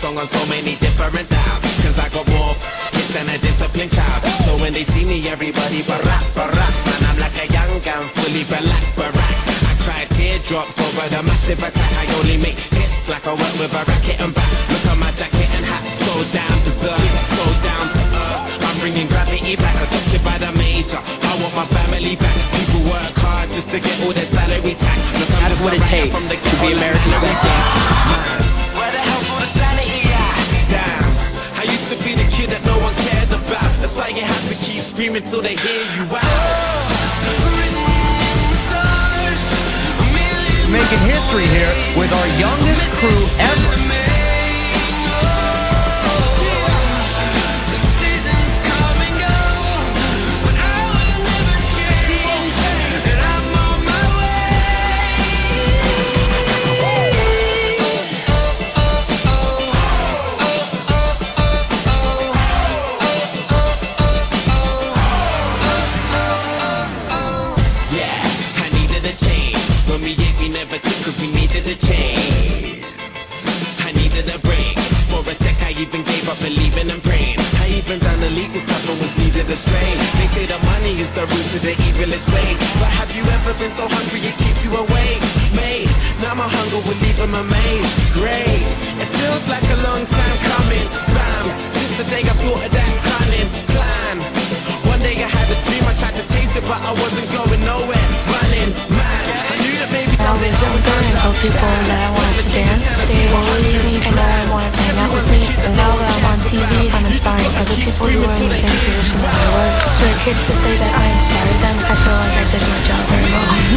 song on so many different dials. Cause I got more kids than a disciplined child. So when they see me, everybody barack. Man, I'm like a young gun, fully black, barack. I cry teardrops over the massive attack. I only make hits like I work with a racket and back. Look my jacket and hat, so so down to earth. I'm bringing gravity back, adopted by the major. I want my family back. People work hard just to get all their salary tax. Look, I'm That's what it takes to be American. Screaming they hear you out. Making history here with our youngest crew ever. Took cause we needed a change. I needed a break. For a sec, I even gave up believing and praying. I even done illegal stuff and was needed a strain. They say the money is the root to the evilest ways. But have you ever been so hungry it keeps you awake? Mate, now my hunger will leave them amazed. Great, it feels like a long people that I wanted to dance. They bullied me. I know I wanted to hang out with me. But now that I'm on TV, I'm inspiring other people who are in the same position that I was. For the kids to say that I inspired them, I feel like I did my job very well.